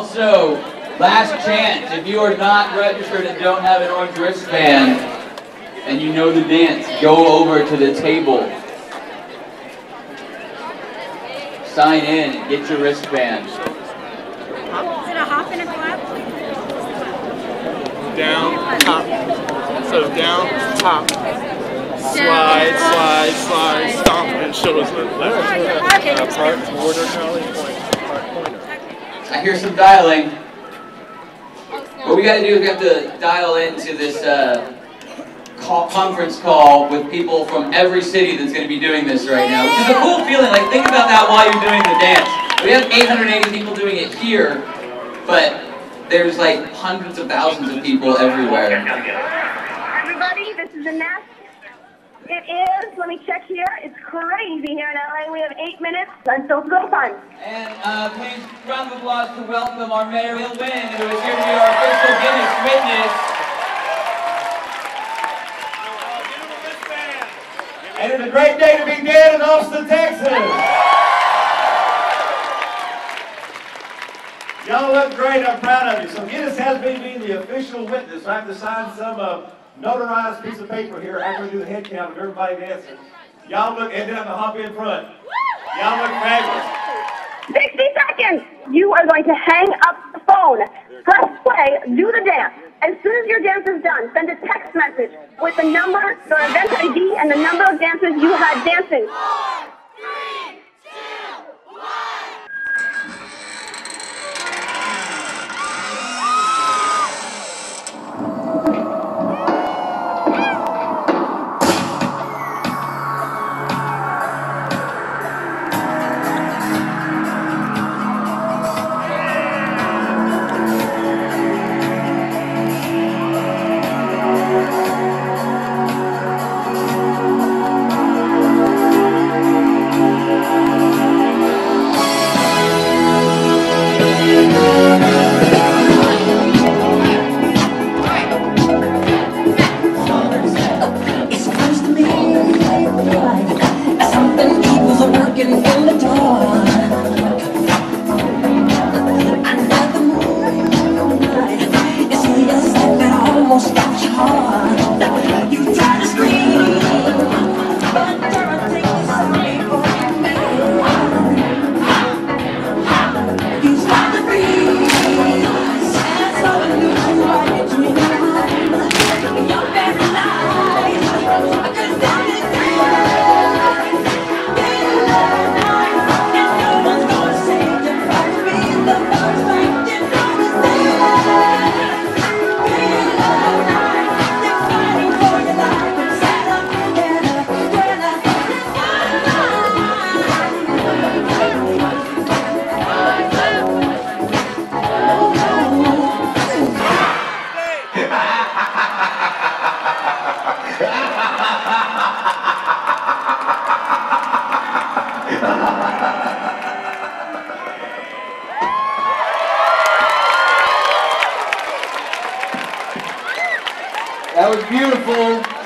Also, last chance, if you are not registered and don't have an orange wristband, and you know the dance, go over to the table. Sign in and get your wristband. Is it a hop and a clap? Down, top. So down, top. Slide, slide, slide, stomp, and show us the left. Okay. Uh, part border collie, point, part pointer. I hear some dialing. What we gotta do is we have to dial into this uh, call, conference call with people from every city that's gonna be doing this right now, which is a cool feeling. Like, think about that while you're doing the dance. We have 880 people doing it here, but there's like hundreds of thousands of people everywhere. Everybody, this is Annette. It is, let me check here, it's crazy here in LA. We have eight minutes until go time. And uh, please, round of applause to welcome our Mayor Will Wynn, who is here to be our official Guinness witness. And it's a great day to be dead in Austin, Texas. Y'all look great. I'm proud of you. So Guinness has me being the official witness. I have to sign some uh, notarized piece of paper here after we do the head count of everybody dancing. Y'all look, and then I'm gonna hop in front. Y'all look fabulous. 60 seconds. You are going to hang up the phone. Press play, do the dance. As soon as your dance is done, send a text message with the number, the event ID, and the number of dances you had dancing. Working in the dark. That was beautiful.